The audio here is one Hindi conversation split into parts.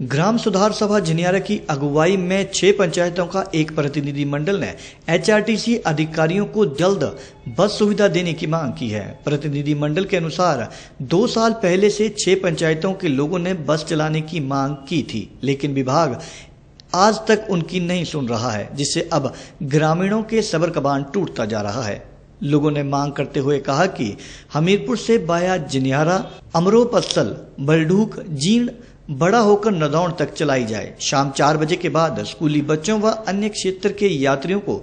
ग्राम सुधार सभा झिनियारा की अगुवाई में छह पंचायतों का एक प्रतिनिधि मंडल ने एचआरटीसी अधिकारियों को जल्द बस सुविधा देने की मांग की है। प्रतिनिधि मंडल के अनुसार, दो साल पहले से छह पंचायतों के लोगों ने बस चलाने की मांग की थी, लेकिन विभाग आज तक उनकी नहीं सुन रहा है, जिससे अब ग्रामीणों के सबर कबान टूटता जा रहा है। लोगों ने मांग करते हुए कहा कि हमीरपुर से बाया जिनियारा अमरोपसल बलडूक जीण बड़ा होकर नदौन तक चलाई जाए। शाम चार बजे के बाद स्कूली बच्चों व अन्य क्षेत्र के यात्रियों को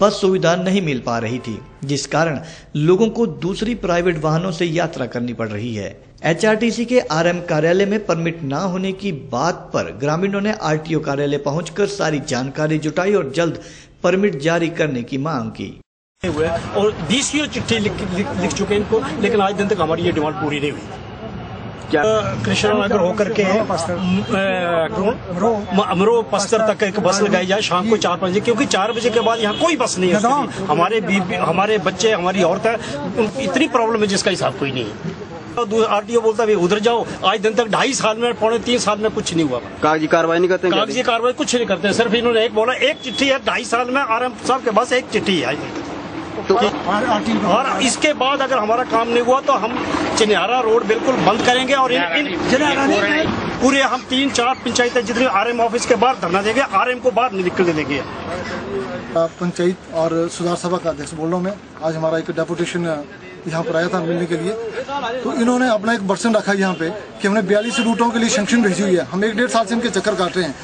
बस सुविधा नहीं मिल पा रही थी जिस कारण लोगों को दूसरी प्राइवेट वाहनों से यात्रा करनी पड़ रही है। एचआरटीसी के आरएम कार्यालय में परमिट न होने की बात पर ग्रामीणों ने आरटीओ कार्यालय पहुंचकर सारी जानकारी जुटाई और जल्द परमिट जारी करने की मांग की। हुए और डीसीओ चिट्ठी लिख, लिख चुके हैं इनको लेकिन आज दिन तक हमारी ये डिमांड पूरी नहीं हुई। क्या? कृष्णा नगर होकर के अमरो पस्तर तक एक बस लगाई जाए शाम को चार बजे क्योंकि चार बजे के बाद यहाँ कोई बस नहीं है हमारे हमारे बच्चे हमारी औरतें इतनी प्रॉब्लम है जिसका हिसाब कोई नहीं है। आरटीओ बोलता है उधर जाओ आज दिन तक ढाई साल में पौने तीन साल में कुछ नहीं हुआ। कागज़ी कार्रवाई नहीं करते कागज़ी कार्रवाई कुछ नहीं करते सिर्फ़ इन्होंने एक बोला एक चिट्ठी है ढाई साल में आर साहब के पास एक चिट्ठी है तो और इसके बाद अगर हमारा काम नहीं हुआ तो हम चिन्हारा रोड बिल्कुल बंद करेंगे और इन, इन इन पूरे हम तीन चार पंचायतें जितने आरएम ऑफ़िस के बाहर धरना देंगे आरएम को बाहर निकलने देंगे। पंचायत और सुधार सभा का अध्यक्ष बोल रहा हूँ मैं। आज हमारा एक डेपुटेशन यहाँ पर आया था मिलने के लिए। तो इन्होंने अपना एक बर्सन रखा यहाँ पे कि हमने बयालीस रूटों के लिए सेंक्शन भेजी हुई है। हम एक डेढ़ साल से इनके चक्कर काट रहे हैं।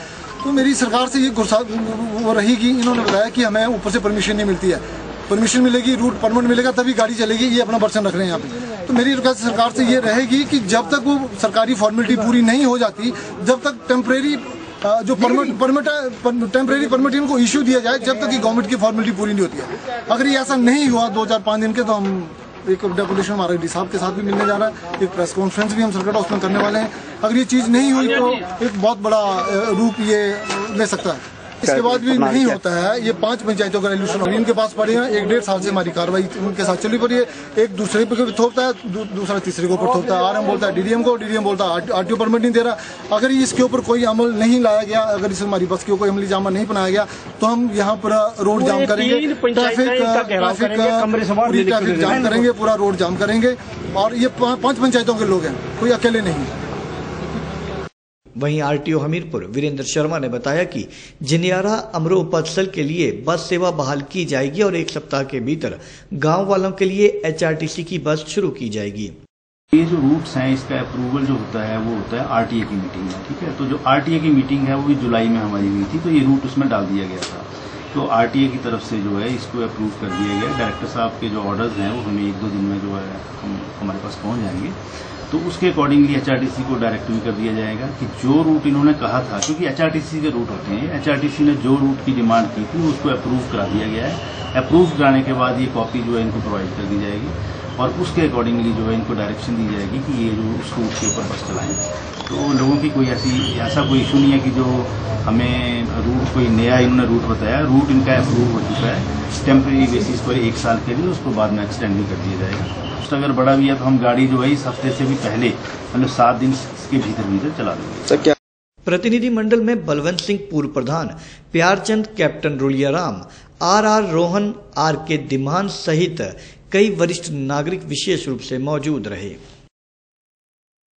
तो मेरी सरकार से ये गुस्सा वो रही कि इन्होंने बताया कि हमें ऊपर से परमिशन नहीं मिलती है। परमिशन मिलेगी रूट परमिट मिलेगा, तभी गाड़ी चलेगी, ये अपना वर्सन रख रहे हैं यहाँ पे। तो मेरी रिक्वेस्ट सरकार से ये रहेगी कि जब तक वो सरकारी फॉर्मेलिटी पूरी नहीं हो जाती, जब तक टेम्परेरी जो परमिट परमिट टेम्परेरी परमिट इनको इश्यू दिया जाए, जब तक कि गवर्नमेंट की फॉर्मेलिटी पूरी नहीं होती है। अगर ये ऐसा नहीं हुआ दो चार पाँच दिन के तो हम एक डेपुटेशन हमारे डी साहब के साथ भी मिलने जा रहा है, एक प्रेस कॉन्फ्रेंस भी हम सरकार उसमें करने वाले हैं। अगर ये चीज़ नहीं हुई तो एक बहुत बड़ा रूप ये ले सकता है। इसके बाद भी नहीं होता है। ये पाँच पंचायतों का रेजोल्यूशन होगी। इनके पास पड़े हैं एक डेढ़ साल से हमारी कार्रवाई उनके साथ चली पड़ी है। एक दूसरे पे थोपता है दूसरा तीसरे के ऊपर थोपता है। आरएम बोलता है डीडीएम को डीडीएम बोलता है आरटीओ परमिट नहीं दे रहा। अगर इसके ऊपर कोई अमल नहीं लाया गया अगर इस हमारी बस के कोई अमली जामा नहीं बनाया गया तो हम यहाँ पर रोड जाम करेंगे। ट्रैफ़िक ट्रैफ़िक पूरी ट्रैफ़िक जाम करेंगे पूरा रोड जाम करेंगे। और ये पाँच पंचायतों के लोग हैं कोई अकेले नहीं। वहीं आरटीओ हमीरपुर, वीरेंद्र शर्मा ने बताया कि जिनियारा अमरो उपस्थल के लिए बस सेवा बहाल की जाएगी और एक सप्ताह के भीतर गाँव वालों के लिए एचआरटीसी की बस शुरू की जाएगी। ये जो रूट्स हैं, इसका अप्रूवल जो होता है, वो होता है आरटीए की मीटिंग में, ठीक है? तो जो आरटीए की मीटिंग है, वो भी जुलाई में हमारी हुई थी तो ये रूट उसमें डाल दिया गया था। तो आरटीए की तरफ़ से जो है, इसको अप्रूव कर दिया गया। डायरेक्टर साहब के जो ऑर्डर्स हैं, वो हमें एक दो दिन में जो है, हम, हमारे पास पहुँच जाएँगे। तो उसके अकॉर्डिंगली एचआरटीसी को डायरेक्ट भी कर दिया जाएगा कि जो रूट इन्होंने कहा था, क्योंकि एचआरटीसी के रूट होते हैं एचआरटीसी ने जो रूट की डिमांड की थी, उसको अप्रूव करा दिया गया है। अप्रूव कराने के बाद ये कॉपी जो है इनको प्रोवाइड कर दी जाएगी और उसके अकॉर्डिंगली जो है इनको डायरेक्शन दी जाएगी कि ये जो उस रूट के ऊपर बस चलाएँ। तो लोगों की कोई ऐसी, ऐसा कोई इशू नहीं है कि जो हमें रूट कोई नया इन्होंने रूट बताया। रूट इनका अप्रूव हो चुका है। टेम्प्रेरी बेसिस पर एक साल के लिए उसको बाद में एक्सटेंड भी कर दिया जाएगा। अगर बड़ा भी है तो हम गाड़ी जो है इस हफ़्ते से भी पहले मतलब सात दिन के भीतर भीतर चला देंगे। प्रतिनिधि मंडल में बलवंत सिंह पूर्व प्रधान Pyarchand captain Roliya Ram R R Rohan R K Dhiman सहित कई वरिष्ठ नागरिक विशेष रूप से मौजूद रहे।